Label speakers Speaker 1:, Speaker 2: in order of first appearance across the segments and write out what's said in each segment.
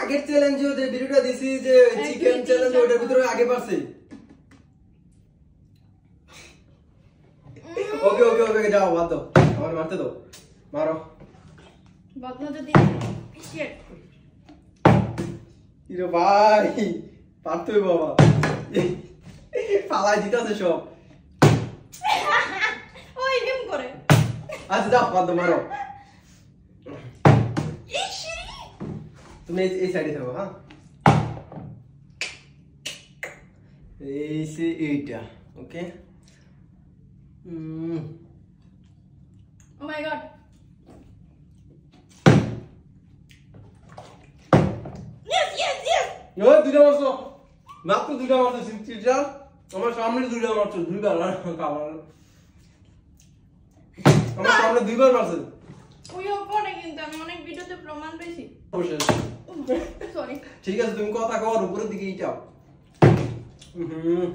Speaker 1: আগের চ্যালেঞ্জ যে ভিডিওটা দিছি যে চিকেন চ্যালেঞ্জ ওটার ভিতরে আগে পারছে। ওকে ওকে ওকে যাও বাদ দাও। আমার মারতে দাও। মারো।
Speaker 2: বদলা যদি Shit.
Speaker 1: ইরে ভাই বাবা। দিতেছে সব।
Speaker 2: ওই এরকম করে।
Speaker 1: আচ্ছা যাও বাদ দাও মারো। তুমি এই এই সাইডে থাকো হ্যাঁ এই সে এইটা okay hmm
Speaker 2: oh my god yes yes yes
Speaker 1: ওই দুইটা মারছো মাত্র দুইটা মারছো সিক্সটিটা আমার সামনে দুইটা মারছো দুইবার আর খাবার আমার সামনে দুইবার মারছে
Speaker 2: কিন্তু? আমি অনেক ভিডিওতে প্রমাণ পেয়েছি। সরি
Speaker 1: ঠিক আছে তুমি কথা কর উপরের দিকে যাও। হুম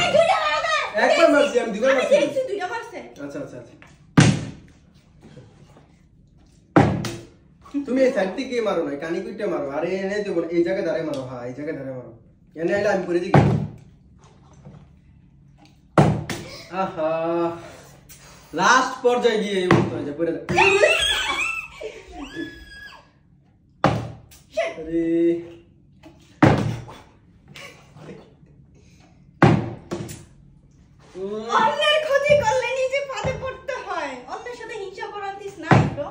Speaker 2: এই
Speaker 1: একবার মারছি, আমি দুইবার মারছি।
Speaker 2: দুইটা মারছে।
Speaker 1: আচ্ছা আচ্ছা আচ্ছা। তুমি এই সাইড থেকে মারো না কানি কুইটে মারো। আরে এনে দেবো এই জায়গায় দাঁড়ায় মারো হ্যাঁ এই জায়গায় দাঁড়ায় মারো। এনে আইলে আমি করে দিই আহা। লাস্ট পর্যায়ে গিয়ে এই মুহূর্তে হয়েছে দাও আরে।
Speaker 2: অন্যের ক্ষতি করলে নিজে ফাঁদে পড়তে হয়। অন্যের সাথে হিংসা করার দিস না তো।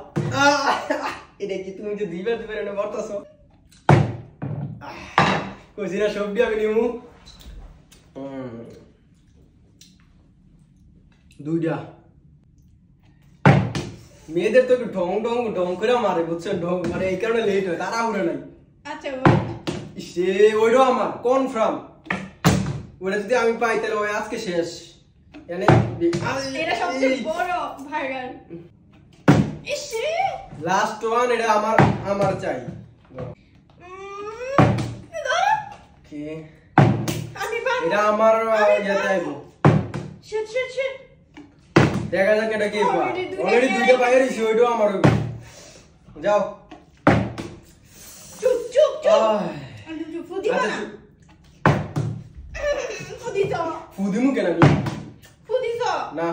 Speaker 1: এটা কি তুমি যে দুইবার দুইবার এনে বর্তাছো না সবজি আমি নিমু। দুইটা। মেয়েদের তো একটু ঢং ঢং ঢং করে মারে বুঝছেন? ঢং মানে এই কারণে লেট হয় তারা উড়ে নাই।
Speaker 2: আচ্ছা.
Speaker 1: সে ওইটাও আমার কনফার্ম ওটা যদি আমি পাই তাহলে ওই আজকে শেষ। এনে
Speaker 2: এটা সবচেয়ে বড় ভাইরাল। ইসি
Speaker 1: লাস্ট ওয়ান এটা আমার আমার চাই। কি
Speaker 2: আমি পারব
Speaker 1: এটা আমার
Speaker 2: আমি
Speaker 1: ইয়েতে
Speaker 2: পারব।
Speaker 1: আইব
Speaker 2: শিট শিট শিট
Speaker 1: দেখা যাক এটা কি পায়
Speaker 2: Already দুইটা
Speaker 1: অলরেডি
Speaker 2: পেয়ে
Speaker 1: দুইটা
Speaker 2: গেছে।
Speaker 1: পায়ে রইছি ওইটাও আমার হইব যাও
Speaker 2: চুপ চুপ চুপ
Speaker 1: আহ,
Speaker 2: আমি চুপ ফুদি
Speaker 1: আচ্ছা
Speaker 2: না ফুদি তো
Speaker 1: ফুদিমু কেন আমি
Speaker 2: ফুদি তো
Speaker 1: না